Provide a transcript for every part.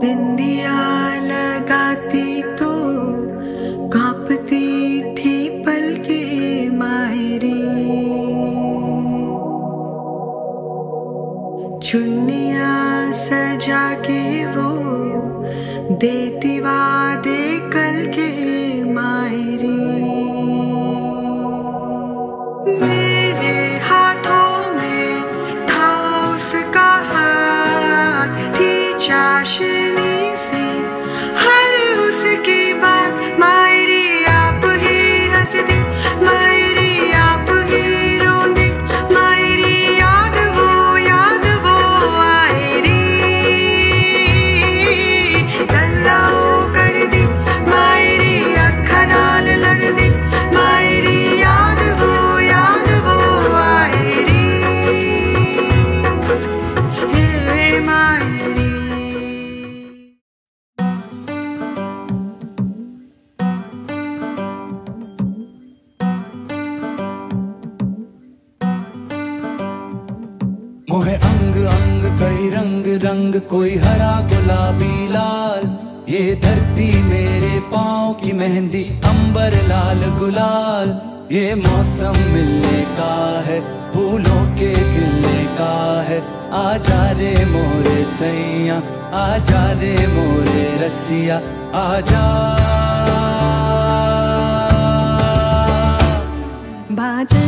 बिंदिया लगाती तो कांपती थी पल के मायरी। चुन्निया सजा के वो देती वादे कल के मायरी। मेरे रंग कोई हरा, गुलाबी, लाल। ये धरती मेरे पाँव की मेहंदी, अंबर, लाल, गुलाल। ये मौसम मिलने का है, फूलों के खिलने का है। आ जा रे मोरे सैया, आ जा रे मोरे रसिया आजा बादल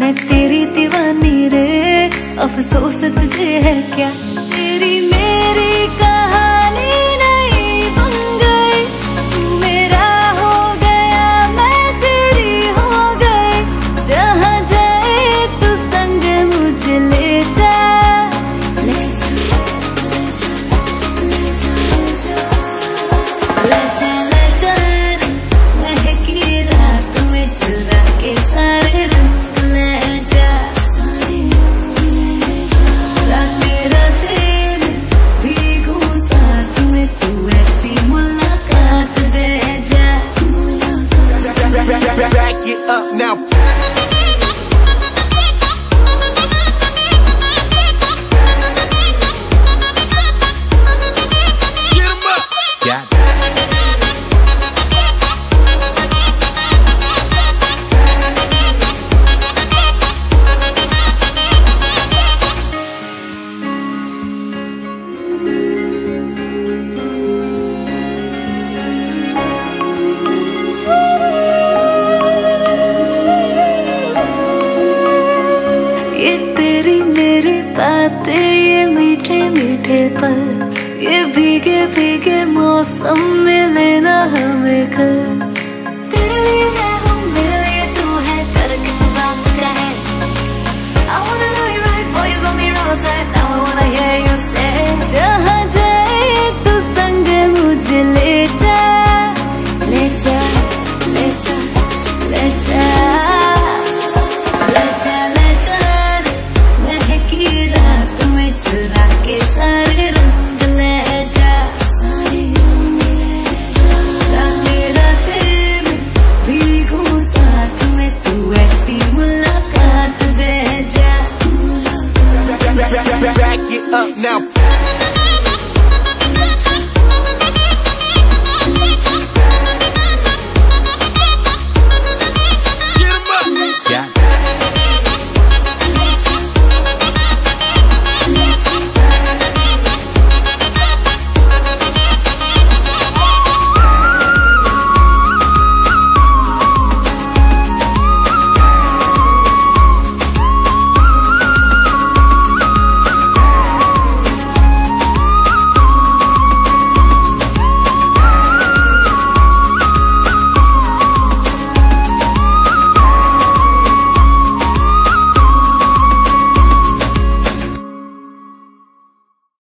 मैं तेरी दीवानी रे अफसोस तुझे है क्या? तेरी मेरी कहानी back, back, back, back it up now. तेरी मेरी बातें ये मीठे मीठे पल। ये भीगे भीगे मौसम में लेना हमें कर तेरी get up now.